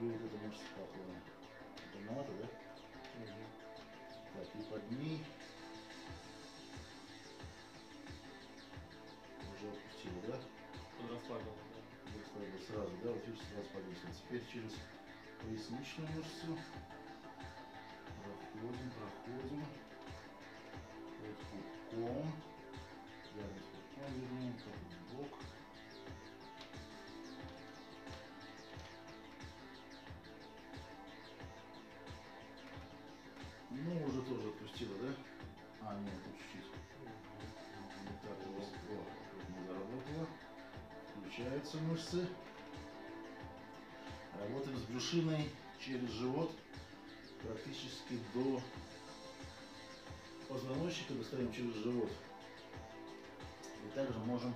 И вот эта мышца пахла. Понимаете, да? Так, и под ней уже отпустила, да? Подрасслабил. Расслабила сразу, да? Вот видишь, сразу повесила. Теперь через поясничную мышцу проходим, проходим. Вот пупком. А, нет, чуть-чуть. Так. О, вот не заработала. Включаются мышцы. Работаем с брюшиной через живот практически до позвоночника, достаем через живот. И также можем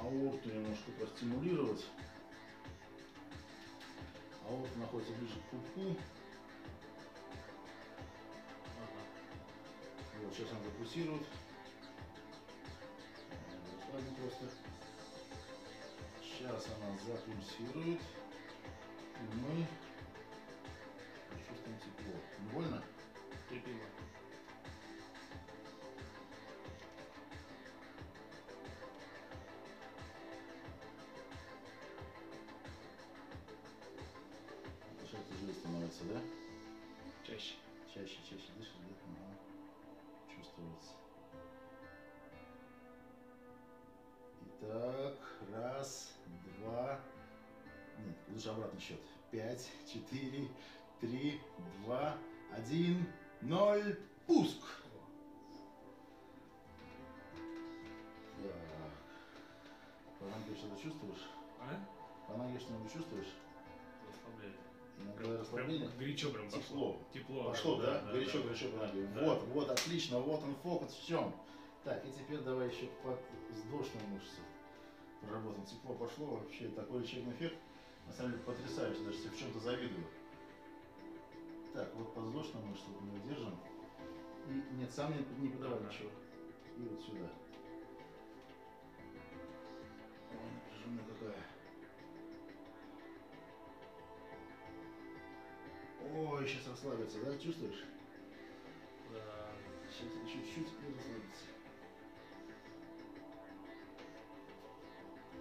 аорту немножко простимулировать. Аорта находится ближе к пупку. Сейчас она запульсирует. Расслабим просто. Сейчас она запульсирует. И мы почувствуем тепло. Не больно? Терпимо. Сейчас тяжелее становится, да? Чаще. Чаще, чаще дышишь, да? Ага. Чувствуется. Итак, раз, два, нет, лучше обратный счет. Пять, четыре, три, два, один, ноль, пуск. Так. По ноге что-то чувствуешь? А? По ноге что-нибудь чувствуешь? Расслабляет. Иногда расслабление? Прям горячо прям пошло. Тепло. Тепло. Пошло, да? да, горячо, да. горячо по ноге. Да. Вот, вот, отлично, вот он фокус в чем. Так, и теперь давай еще под вздошную мышцу проработаем. Тепло пошло, вообще такой лечебный эффект. На самом деле потрясающий, даже себе в чем-то завидую. Так, вот подвздошную мышцу мы держим. И нет, сам не, не подавай ничего. И вот сюда. Ой, сейчас расслабится, да? Чувствуешь? Да. Сейчас чуть-чуть и расслабиться.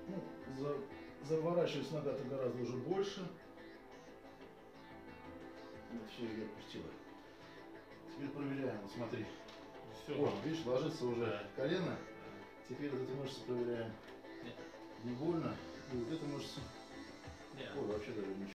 Ну, за, заворачивать нога-то гораздо уже больше. Вот все, я отпустила. Теперь проверяем, вот смотри. Все. О, видишь, ложится уже Да. колено. Теперь вот эту мышцу проверяем. Нет. Не больно. И вот эту мышцу. Нет. Ой, вообще даже ничего.